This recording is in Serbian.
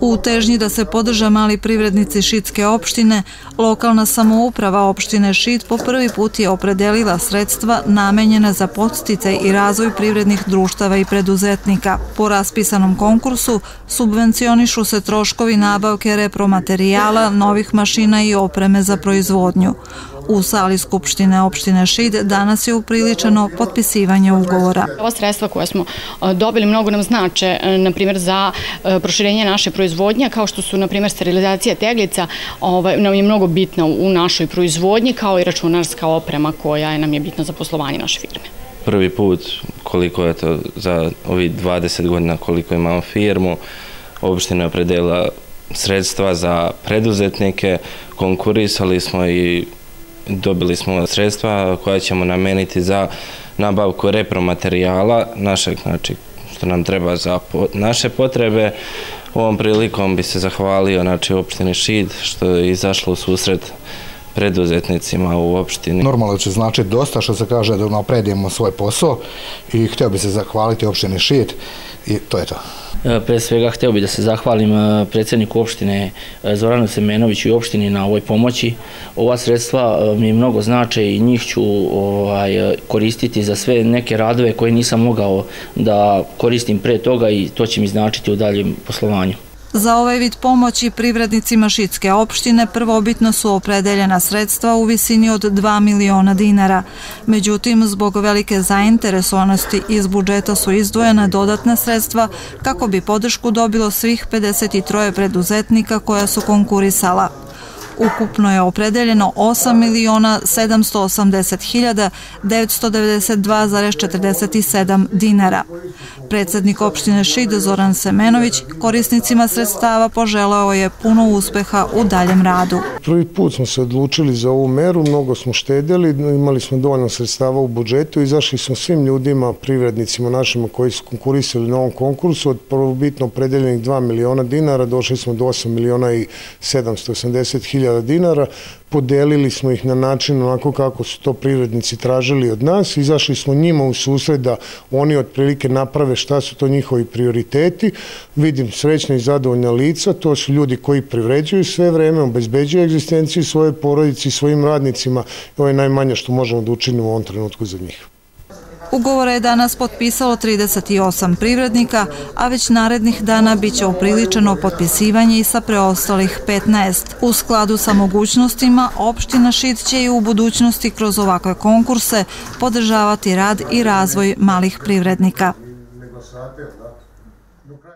U težnji da se podrža mali privrednici Šitske opštine, lokalna samouprava opštine Šit po prvi put je opredelila sredstva namenjena za podsticaj i razvoj privrednih društava i preduzetnika. Po raspisanom konkursu subvencionišu se troškovi nabavke repromaterijala, novih mašina i opreme za proizvodnju. U sali Skupštine opštine Šid danas je upriličeno potpisivanje ugovora. Ova sredstva koje smo dobili mnogo nam znače, na primjer, za proširenje naše proizvodnje, kao što su, na primjer, sterilizacija teglica, ovaj, nam je mnogo bitna u našoj proizvodnji, kao i računarska oprema koja nam je bitna za poslovanje naše firme. Prvi put, koliko je to za ovih 20 godina, koliko imamo firmu, opština je opredelila sredstva za preduzetnike, konkurisali smo i dobili smo sredstva koja ćemo nameniti za nabavku repromaterijala našeg, znači što nam treba za naše potrebe. Ovom prilikom bi se zahvalio znači, opštini Šid što je izašlo u susret preduzetnicima u opštini. Normalno će značiti dosta što se kaže da napredimo svoj posao i htio bi se zahvaliti opštini Šid i to je to. E, pre svega hteo bih da se zahvalim e, predsjedniku opštine e, Zoranu Semenoviću i opštini na ovoj pomoći. Ova sredstva mi mnogo znače i njih ću ovaj, koristiti za sve neke radove koje nisam mogao da koristim pre toga i to će mi značiti u daljem poslovanju. Za ovaj vid pomoći privrednicima Šitske opštine prvobitno su opredeljena sredstva u visini od 2 miliona dinara. Međutim, zbog velike zainteresovanosti iz budžeta su izdvojena dodatna sredstva kako bi podršku dobilo svih 53 preduzetnika koja su konkurisala. Ukupno je opredeljeno 8 miliona 780 hiljada 992,47 dinara. Predsednik opštine Šid Zoran Semenović korisnicima sredstava poželao je puno uspeha u daljem radu. Prvi put smo se odlučili za ovu meru, mnogo smo štedili, imali smo dovoljno sredstava u budžetu, izašli smo svim ljudima, privrednicima našima koji su konkurisali na ovom konkursu, od prvobitno opredeljenih 2 miliona dinara, došli smo do 8 miliona i 780 hiljada dinara, podelili smo ih na način onako kako su to privrednici tražili od nas, izašli smo njima u susred da oni otprilike naprave šta su to njihovi prioriteti, vidim srećna i zadovoljna lica, to su ljudi koji privređuju sve vreme, obezbeđuju egzistenciju svoje porodici, svojim radnicima, ovo je najmanje što možemo da učinimo u ovom trenutku za njih. Ugovore je danas potpisalo 38 privrednika, a već narednih dana biće upriličeno potpisivanje i sa preostalih 15. U skladu sa mogućnostima, opština Šid će i u budućnosti kroz ovakve konkurse podržavati rad i razvoj malih privrednika.